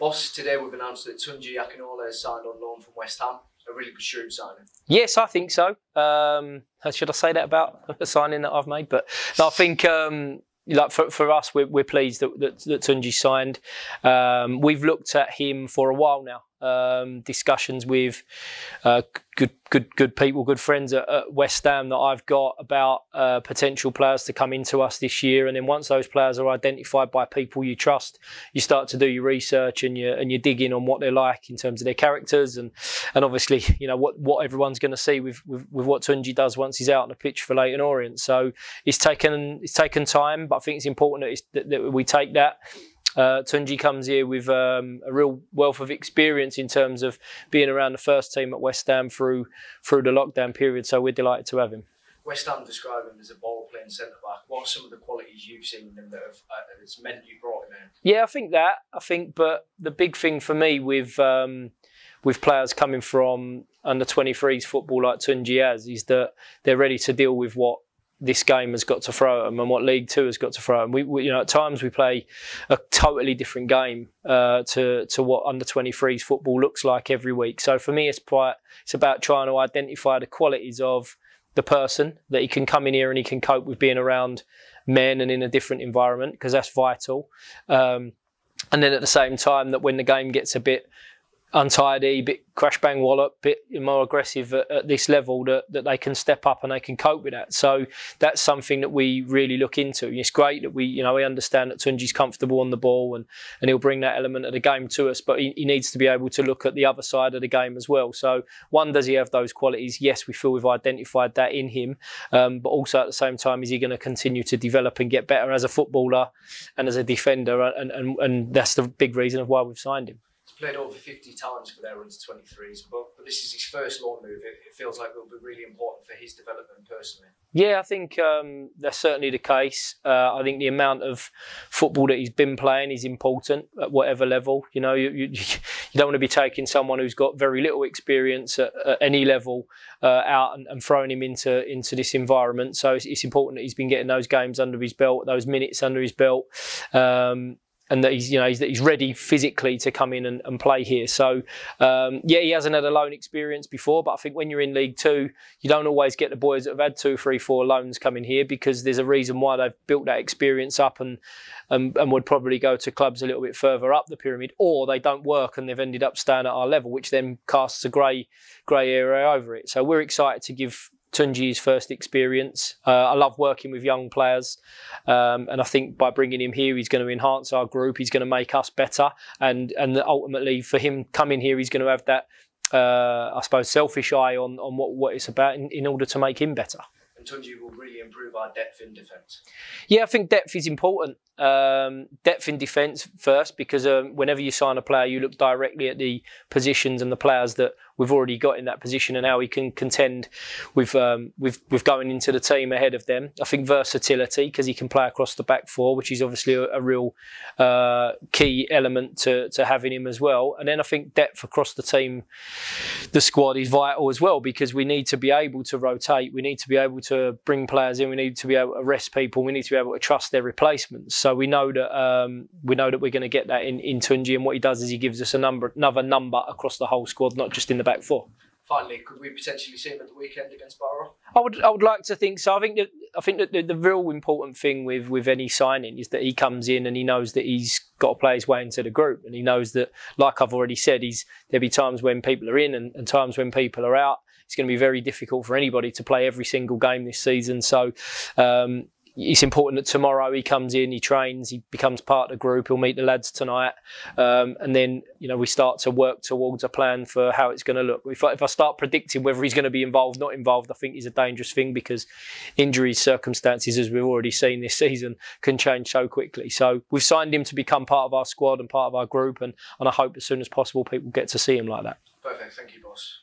Boss, today we've announced that Tunji Akinola has signed on loan from West Ham. A really good shrewd signing. Yes, I think so. Um, should I say that about the signing that I've made? But no, I think um, like for, for us, we're, we're pleased that, that, that Tunji signed. Um, we've looked at him for a while now. Um, discussions with uh, good, good, good people, good friends at, at, West Ham that I've got about uh, potential players to come into us this year. And then once those players are identified by people you trust, you start to do your research and you and you dig in on what they're like in terms of their characters and and obviously you know what what everyone's going to see with, with, with what Tunji does once he's out on the pitch for Leyton Orient. So it's taken it's taken time, but I think it's important that, that we take that uh, Tunji comes here with um, a real wealth of experience in terms of being around the first team at West Ham through through the lockdown period. So we're delighted to have him. West Ham describe him as a ball playing centre back. What are some of the qualities you've seen in him that have uh, meant you brought him in? Yeah, I think that. I think, but the big thing for me with um, with players coming from under 23s football like Tunji has is that they're ready to deal with what this game has got to throw at them and what League Two has got to throw at them. We, we you know, at times we play a totally different game uh, to to what under 23s football looks like every week. So for me, it's quite it's about trying to identify the qualities of the person that he can come in here and he can cope with being around men and in a different environment because that's vital. Um, and then at the same time, that when the game gets a bit untidy, bit crash bang wallop, bit more aggressive at, at, this level that, that they can step up and they can cope with that. So that's something that we really look into. And it's great that we, you know, we understand that Tunji's comfortable on the ball and, and he'll bring that element of the game to us, but he, he needs to be able to look at the other side of the game as well. So one, does he have those qualities? Yes, we feel we've identified that in him, um, but also at the same time, is he going to continue to develop and get better as a footballer and as a defender? And, and, and that's the big reason of why we've signed him played over 50 times for their under 23s, but, but this is his first loan move. It, it, feels like it'll be really important for his development personally. Yeah, I think um, that's certainly the case. Uh, I think the amount of football that he's been playing is important at whatever level. You know, you, you, you don't want to be taking someone who's got very little experience at, at any level uh, out and, and, throwing him into into this environment. So it's, it's, important that he's been getting those games under his belt, those minutes under his belt. Um, and that he's you know he's, that he's ready physically to come in and, and play here. So um, yeah, he hasn't had a loan experience before, but I think when you're in League Two, you don't always get the boys that have had two, three, four loans coming here because there's a reason why they've built that experience up and, and and would probably go to clubs a little bit further up the pyramid, or they don't work and they've ended up staying at our level, which then casts a grey grey area over it. So we're excited to give Tunji's first experience. Uh, I love working with young players, um, and I think by bringing him here, he's going to enhance our group. He's going to make us better, and and ultimately for him coming here, he's going to have that, uh, I suppose, selfish eye on on what what it's about in, in order to make him better. And Tunji will really improve our depth in defence. Yeah, I think depth is important. Um, depth in defence first, because um, whenever you sign a player, you look directly at the positions and the players that we've already got in that position and how we can contend with um, with with going into the team ahead of them. I think versatility because he can play across the back four, which is obviously a, a real uh, key element to to having him as well. And then I think depth across the team, the squad is vital as well because we need to be able to rotate. We need to be able to bring players in. We need to be able to rest people. We need to be able to trust their replacements. So we know that um, we know that we're going to get that in in Tunji. And what he does is he gives us a number another number across the whole squad, not just in the back four. Finally, could we potentially see him at the weekend against Borough? I would, I would like to think so. I think that, I think that the, the, real important thing with with any signing is that he comes in and he knows that he's got to play his way into the group, and he knows that, like I've already said, he's there'll be times when people are in and, and times when people are out. It's going to be very difficult for anybody to play every single game this season. So. Um, it's important that tomorrow he comes in, he trains, he becomes part of the group. He'll meet the lads tonight, um, and then you know we start to work towards a plan for how it's going to look. If I, if I start predicting whether he's going to be involved, not involved, I think is a dangerous thing because injuries, circumstances, as we've already seen this season, can change so quickly. So we've signed him to become part of our squad and part of our group, and and I hope as soon as possible people get to see him like that. Perfect. Thank you, boss.